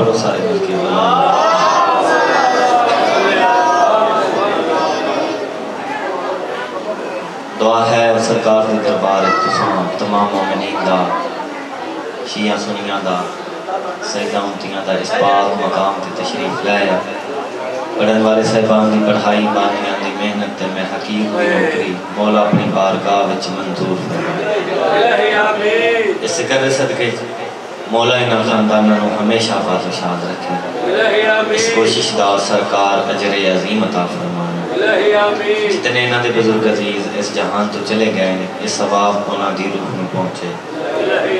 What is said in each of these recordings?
पढ़ो सारे मिलके। दुआ है सरकार के दरबार तमाम मोमिनीन दा, शिया सुनिया दा, सैदा उमतियाँ दा इस पाक मकाम ते तशरीफ़ लाया पढ़न वाले साहिबान की पढ़ाई, बानियाँ की मेहनत मैं हकीम की नौकरी, मौला अपनी बारगाह मंजूर इस कर सदके मौला इन खानदानों हमेशा आबाद शाद रखे। इस कोशिश का सरकार अजर अजीम अता फरमाए। जितने इन्हों के बुज़ुर्ग अज़ीज़ इस जहान तो चले गए हैं, इस सवाब उन्होंने रूह में पहुँचे।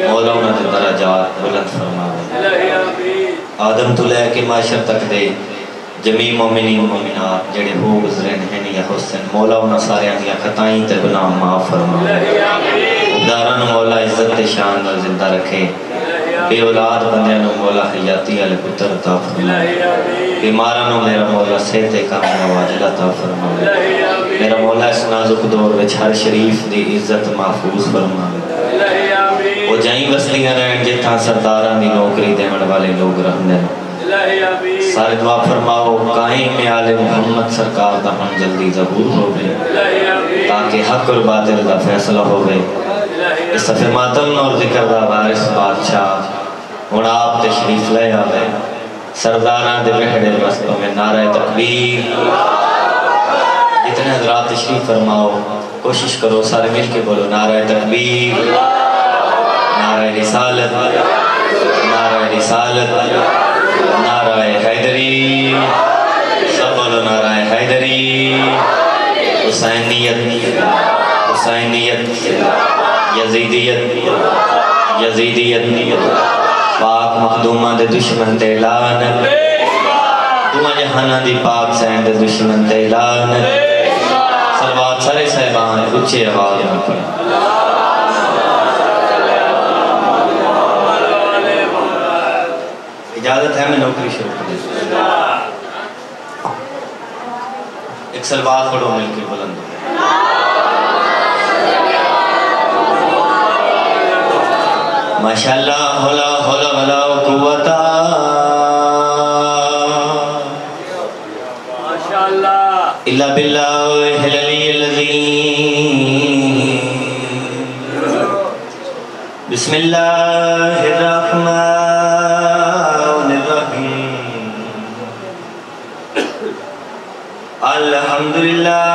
मौला उन्होंने दराजात बुलंद फरमावे आदम तो लैके माशर तक दे, जमी मोमिनी मोमिनात जेड़े हो गुजरे हैं या हुसैन, मौला उन्होंने सारे दियाँ खताई ते गुनाह माफ़ फरमावे दारन मौला इज़्ज़त शान ज़िंदा रखे। औलाद बंदे मौला हयाती वाले पुत्र बीमारा मेरा मौला सेहत काम नवाजिल अता फरमावे मेरा मौला इस नाजुक दौर में हर शरीफ की इज़्ज़त महफूज फरमावे वो जाई बसलियाँ रहन जिथा सरदारां दी नौकरी देवन वाले लोग रहंदे सारे दुआ फरमाओ, कायम आले सरकार दा मन जल्दी जबूर हो ताकि दा फैसला हो सफे और ज़िक्र वारिस बादशाह हुन आप तशरीफ़ ले आवे। सरदारा दे बेहड़े रस्तों में नारा तकबीर। जितने हजरात तशरीफ़ फरमाओ, कोशिश करो सारे मिल के बोलो, नारा तकबीर। नारा रिसालत। नारा रिसालत। नारा हैदरी। सब बोलो, नारा हैदरी। हुसैनियत। हुसैनियत। यजीदियत। यजीदियत। पाक मखदूमा दे दुश्मन ते लान। दुआ जहाना दी पाक सैन दे दुश्मन ते लान। सलवात सारे साहिबान ऊँची आवाज़ में पढ़। इजाज़त है, मैं नौकरी शुरू कर एक सलवात पढ़ो मिलकर बुलंद माशाल्लाह होला होला वला कुवता। माशाल्लाह। इल्ला बिल्लाह अलियल अज़ीम बिस्मिल्लाहिर रहमानिर रहीम अल्हम्दुलिल्लाह।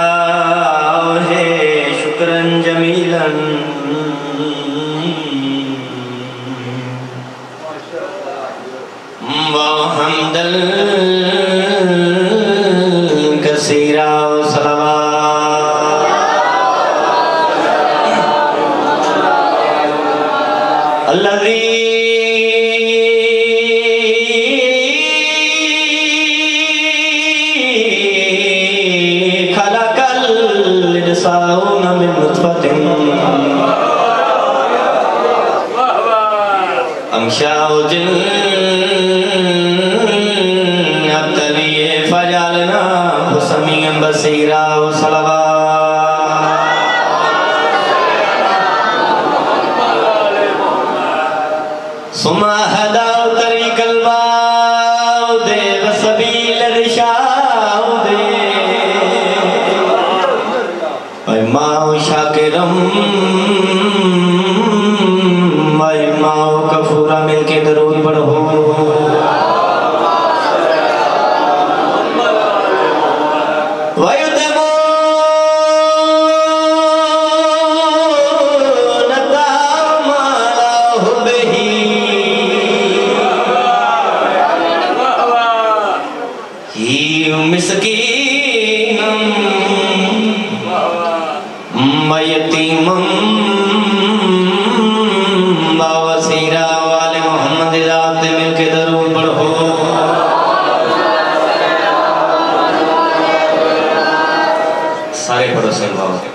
सुमा हदा सारे पढ़ो सलवाओ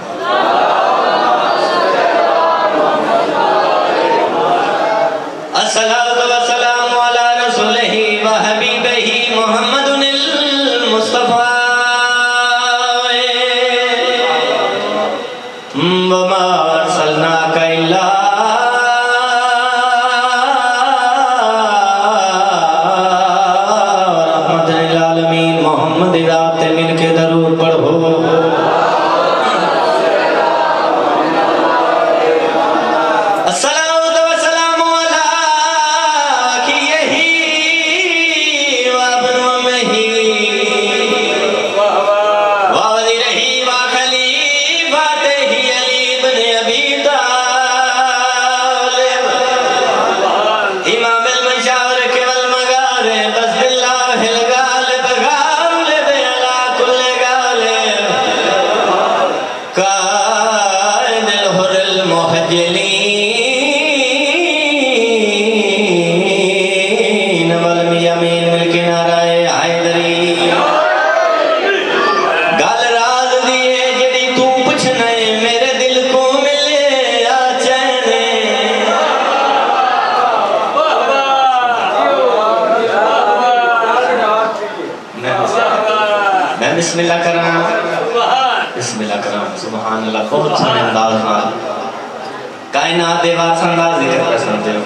कायनात दे वासन दा जिक्र कर सकते हो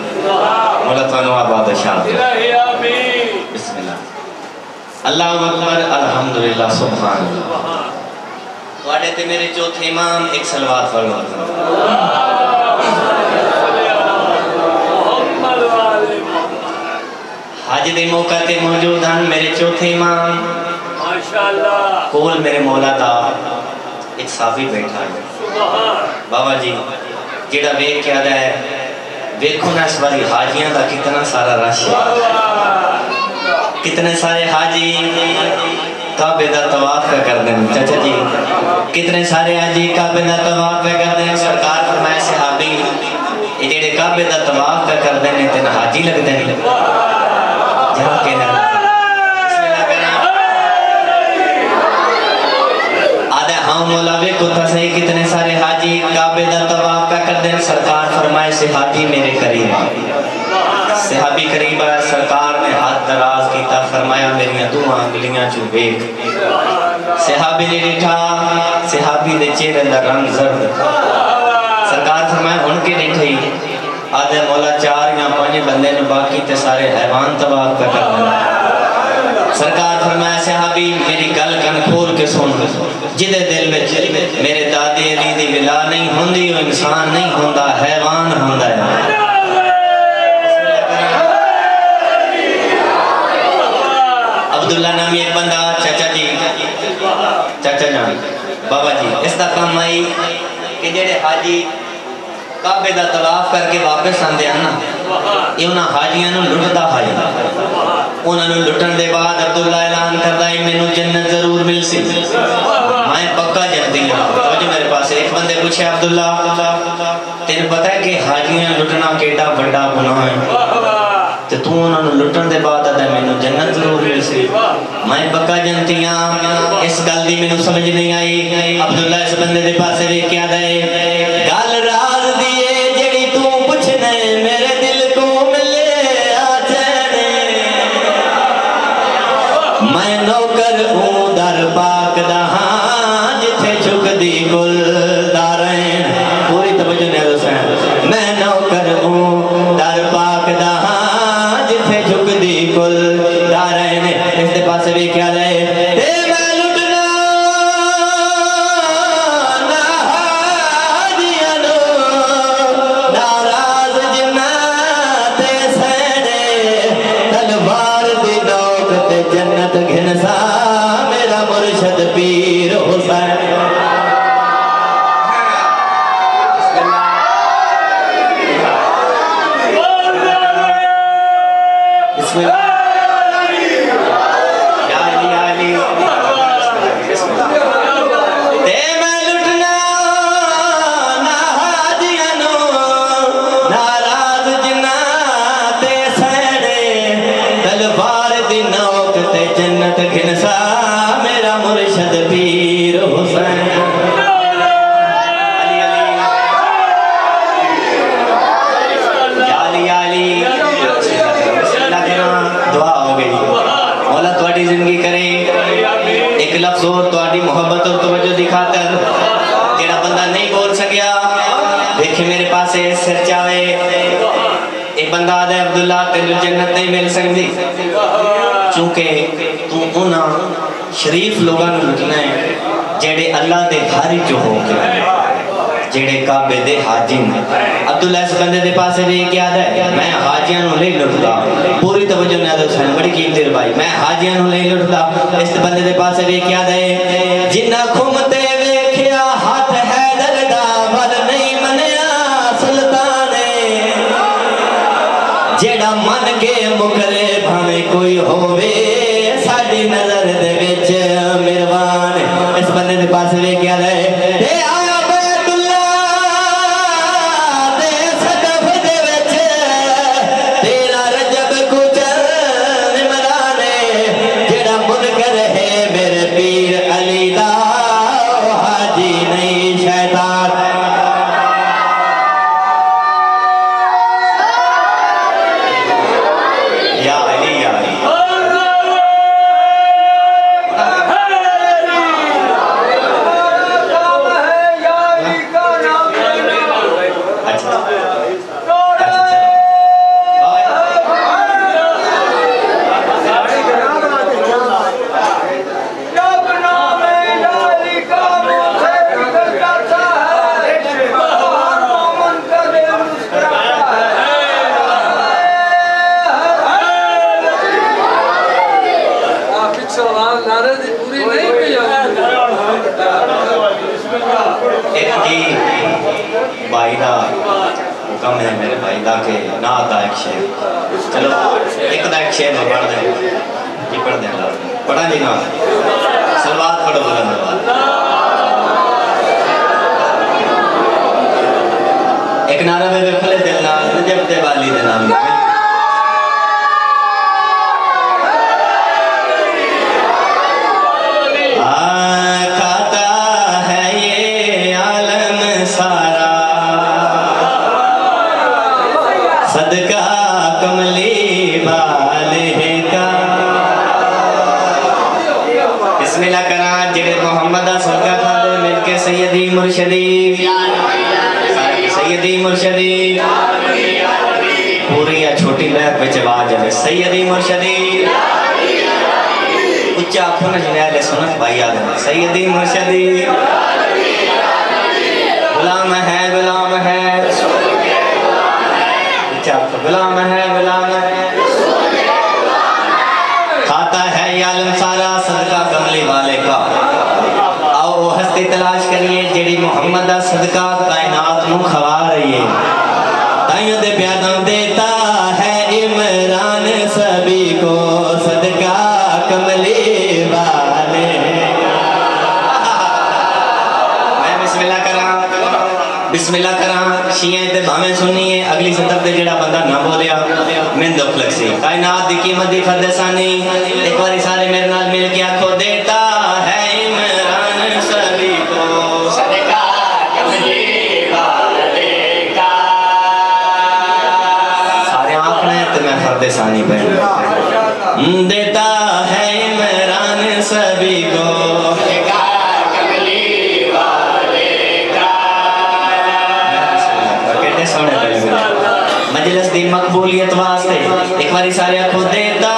मौला तनु आबाद शाह बिस्मिल्लाह अल्लाह अकबर अल्हम्दुलिल्लाह सुभान अल्लाह ਤੁਹਾਡੇ ਤੇ ਮੇਰੇ ਚੌਥੇ ਇਮਾਮ ਇੱਕ ਸਲਵਾਤ ਫਰਮਾਤਾ हज के मौका ते मौजूद हैं मेरे चौथे इमाम कोल मेरे मौला दा एक साफी बैठा है बाबा जी जेड़ा वेख के आदा है, वेखो ना इस बारी हाजियाँ का कितना सारा रश है। कितने सारे हाजी काबे का तवाफ पे कर दें चाचा जी। कितने सारे हाजी काबे का तवाफ पे कर दें सरकार फरमाए, सहाबी, ये जेड़े काबे का तवाफ पे कर दें तेन हाजी लगते हैं जहाँ के हाँ मौला वेखो था सही कितने सारे हाजी काबे दा तवाफ का कर दें सरकार फरमाए से हाजी मेरे करीब सहाबी करीब आया, सरकार ने हाथ दराज किया फरमाया मेरी दुआ अंगलियाँ चू वेख। सहाबी ने देखा, सहाबी दे चेहरे दा रंग जर्द। सरकार फरमाया, हुन के देखई आदे मौला, चार या पाँच बंदे ने बाकी ते सारे हैवान का कर सरकार फरमाया, सहाबी, मेरी गल कन खोल के सुन जिदे दिल में मेरे दादे अली दी विला नहीं होंदी वो इंसान नहीं होंदा, हैवान होंदा है। अब्दुल्ला नामी एक बंदा, चाचा जी। चाचा जान, बाबा जी इसका काम आई कि जेड़े हाजी काबे का तलाफ करके वापस आते हैं ना ये हाजियों लुटता हाजी उन्होंने लुटन के बाद अब्दुल्ला ऐलान करता है, मैनू जन्नत ज़रूर मिल सी मैं पक्का जल्दी हाँ जो मेरे पास एक बंदे पूछे, अब्दुल्ला, तेन पता है कि हाजियाँ लुटना केडा बड़ा गुनाह है? ते तू उन्होंने लुटन के बाद आता मैनू जन्नत ज़रूर मिल सी मैं पक्का जनती हाँ। इस गल की मैनू समझ नहीं आई। अब्दुल्ला इस बंदे के पास देख के आता है, गल राज दी मिल सकती चूँकि तू उन्हें शरीफ लोगों मिलना है, जेडे अल्लाह के घर चो हो गए, जेडे काबे के हाजी ने। अब्दुल इस बंदे के पास ये क्या है, मैं हाजिया नहीं लुटता पूरी तवज्जो ने अदर सुन, बड़ी कीमत भाई मैं हाजिया नहीं लुटता इस बंदे के पास ये क्या है, जिन्ना घूमते वेखिया, हाथ है दरदा मल नहीं मनिया सुल्तान जेड़ा मन के मुकरे भावे कोई होवे। साडी नज़र दे मेहरबान। इस बंदे के पास वे क्या सुनत भाई आदम है सैदी मुर्शदी। गुलाम है गुलाम है। अच्छा, तो गुलाम है गुलाम है। खाता है यालम सारा सदका कमली वाले का। आओ वो हस्ती तलाश करिए, जेडी मोहम्मद का सदका कायनात नु खवा रही है। ताइयों दे प्यार शब्द जेड़ा बंदा बोलिया, मैं दुख लगसी कायनात दी कीमत दी फरदसा एक बार सारे मेरे नाल मिल के आखो दे दी मकबूलियत वास्ते एक बारी सारे आखो देता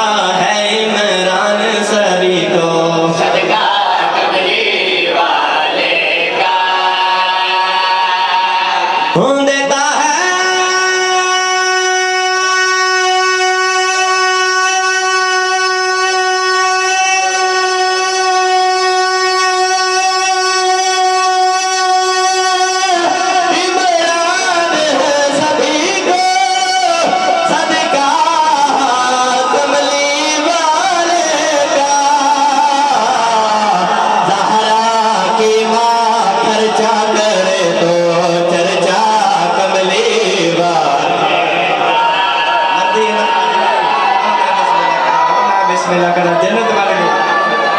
बिस्मिल्लाह करा जन्नत वाले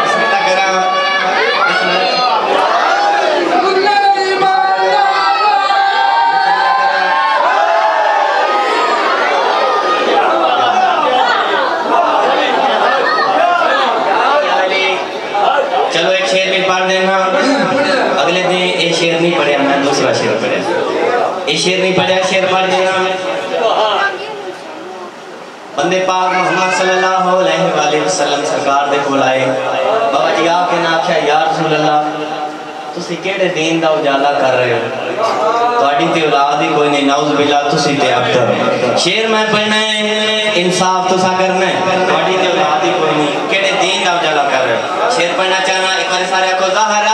बिस्मिल्लाह करा चलो एक शेर भी पढ़ देना। अगले दिन ये शेर नहीं पढ़िया मैं दूसरा शेर पढ़िया ये शेर नहीं पढ़े, शेर पढ़ देना बंदे पाक वसल्लम सरकार दे कोल आए बाबा जी आके ना आख्या या रसूल अल्लाह ਤੁਸੀਂ ਕਿਹੜੇ ਦੀਨ ਦਾ ਉਜਾਲਾ ਕਰ ਰਹੇ ਹੋ ਤੁਹਾਡੀ ਤੇ ਔਲਾਦ ਹੀ ਕੋਈ ਨਹੀਂ ਨਾਉਜ਼ ਬਿਲਾ ਤੁਸੀਂ ਤੇ ਅਬਦਰ ਸ਼ੇਰ ਮੈਂ ਪੜਨਾ ਹੈ ਇਨਸਾਫ ਤੁਸੀਂ ਕਰਨਾ ਹੈ ਤੁਹਾਡੀ ਤੇ ਔਲਾਦ ਹੀ ਕੋਈ ਨਹੀਂ ਕਿਹੜੇ ਦੀਨ ਦਾ ਉਜਾਲਾ ਕਰ ਰਹੇ ਹੋ ਸ਼ੇਰ ਪੜਨਾ ਚਾਹਨਾ ਇੱਕ ਵਾਰ ਸਾਰੇ ਆਖੋ ਜ਼ਹਰਾ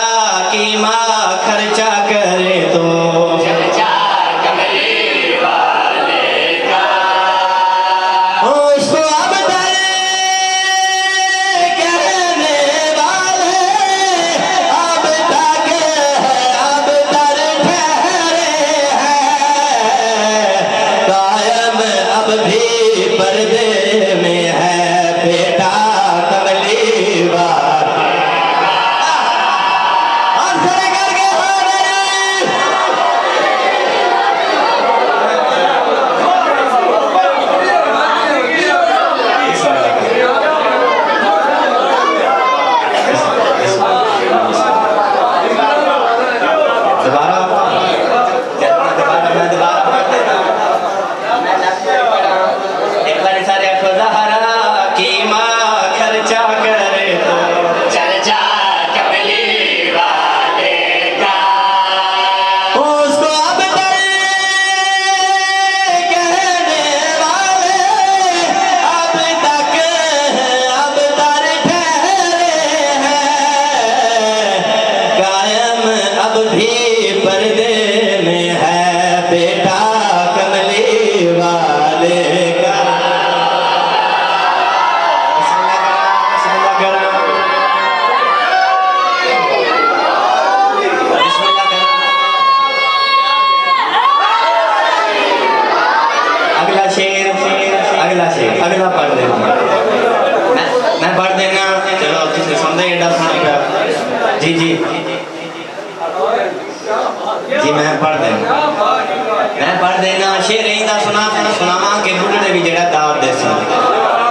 सुनावा के बुढ़ने भी जड़ा दार दे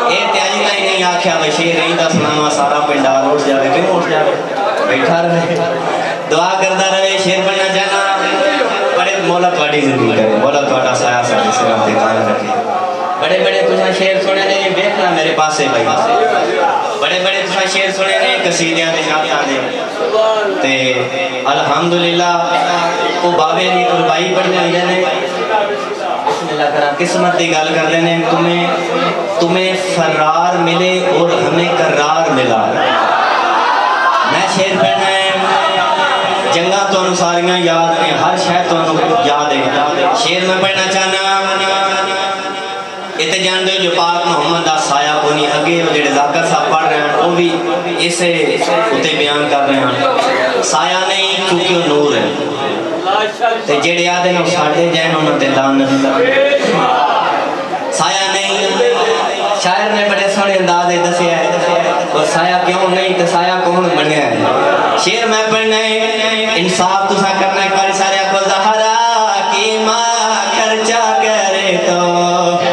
ये त्याजी लाई नहीं आख्या भाई शेर रही दा सुनावा सारा पिंड आ उठ जावे क्यों उठ जावे बैठा रहे दुआ करता रहे शेर बनना जाना बड़े मौला थोड़ी ज़िंदगी करे मौला थोड़ा साया सा जिसे हम कायम रखे बड़े बड़े तुसा शेर सुने ने देखना मेरे पास है भाई बड़े बड़े तुसा शेर सुने ने कसीदियाँ दे शाता दे ते अल्हम्दुलिल्लाह वो बाबे ने कुर्बानी पढ़ने आए ने बिस्मिल्लाह करा किस्मत की गल करते ने तुम्हें तुम्हें फरार मिले और हमें करार मिला। मैं शेर पढ़ना है, जंगा तो सारियाँ याद ने, हर शह तो याद है शेर मैं पढ़ना चाहना इतने जानते हो जो पाक मोहम्मद का साया कोनी अगे वो जेडे जाकर साहब पढ़ रहे हैं वो भी इसे उत्ते बयान कर रहे हैं। साया नहीं क्योंकि नूर है। ते जेडे ਆਦੇ ਨੂੰ ਸਾਡੇ जैन ਉਹਨਾਂ ते लानत साया नहीं शायर ने बड़े ਸੋਹਣੇ अंदाज में ਦੱਸਿਆ ਹੈ ਉਹ साया क्यों नहीं तो साया कौन ਬਣਿਆ ਹੈ शेर मैं ਪੜਨਾ ਹੈ इंसाफ तुसा ਕਰਨਾ ਹੈ एक ਸਾਰਿਆਂ सारे ਜ਼ਹਰਾ ਕੀ की ਖਰਚਾ खर्चा करे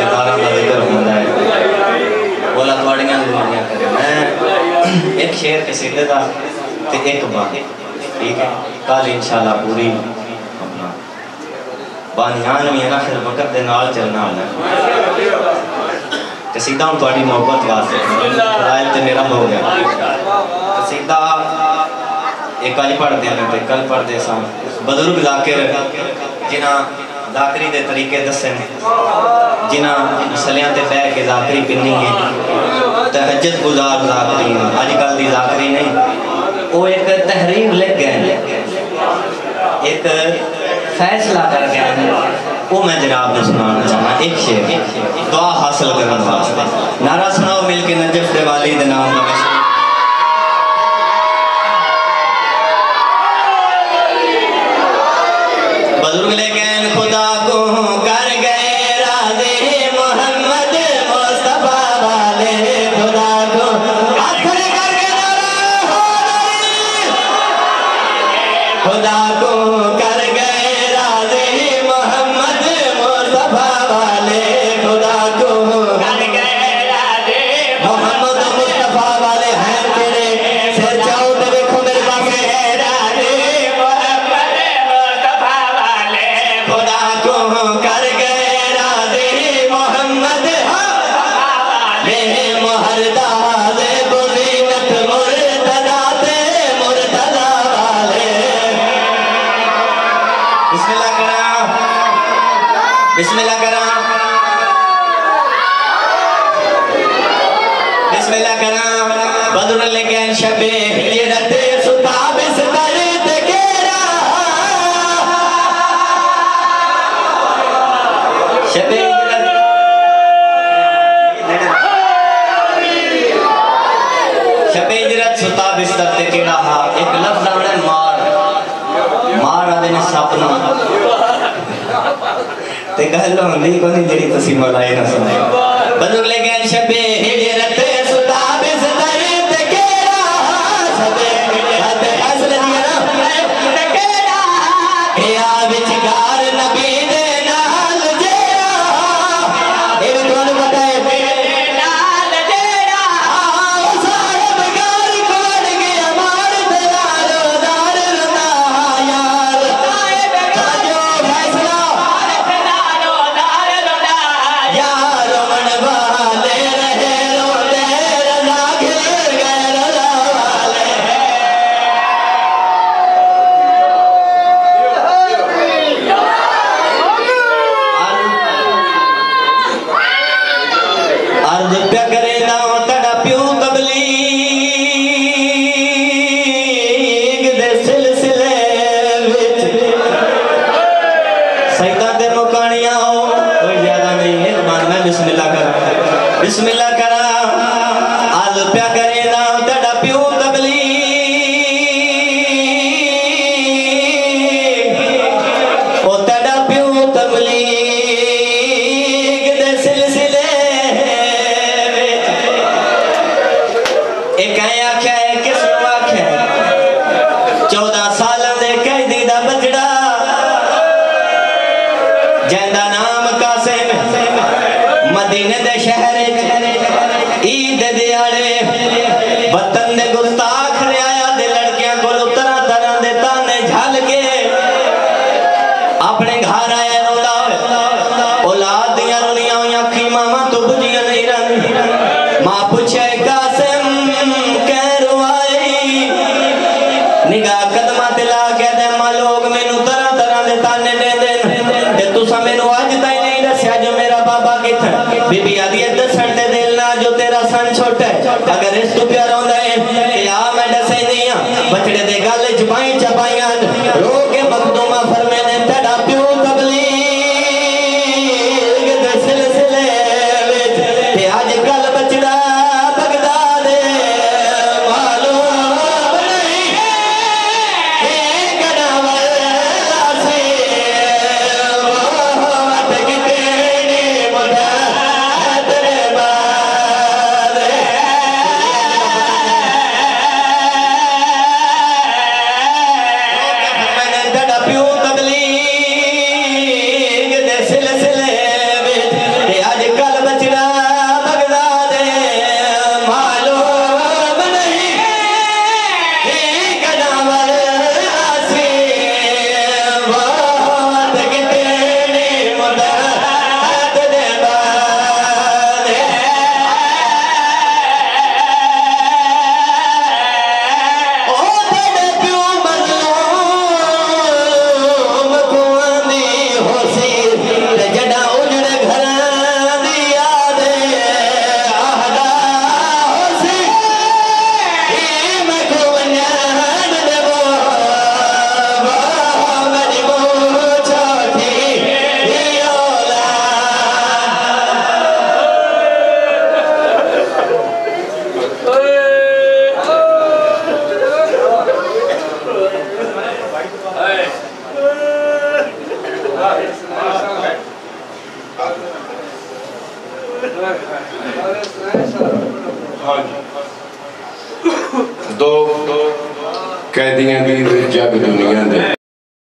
एक शेर कसीदे का तो एक बात ठीक है? कल इंशाल्लाह पूरी अपना। बानियान भी है ना, फिर मकर के नाल चलना होना कसीदा तो हम थोड़ी मोहब्बत वास्ते मेरा हो गया। तो कसीदा एक अज पढ़ते हैं तो कल पढ़ते सन बजुर्ग जाकिर जिना दाकरी के तरीके दसे ने जिन्हें मसलियाँ बह के दाकरी पिनी है। तहजत गुजार जाकरी अजकल की जाकरी नहीं। वो एक तहरीर लिख गए एक फैसला कर गए वो मैं जनाब में सुनाना चाहना, एक शेर। दुआ हासिल करने वास्ते। नारा सुनाओ, मिलके नजफ दिवाली के नाम का Allah, ni kau ni jadi kesimpulan lain asalnya. Betul lagi, siapa? Hei, जैंदा नाम कासिम। मदीने दे शहर ईद दे वतन दे बीबी है दस दे दिल ना जो तेरा सन छोटा अगर इस तू प्यार होंदा है, या मैं दसै नहीं बछड़े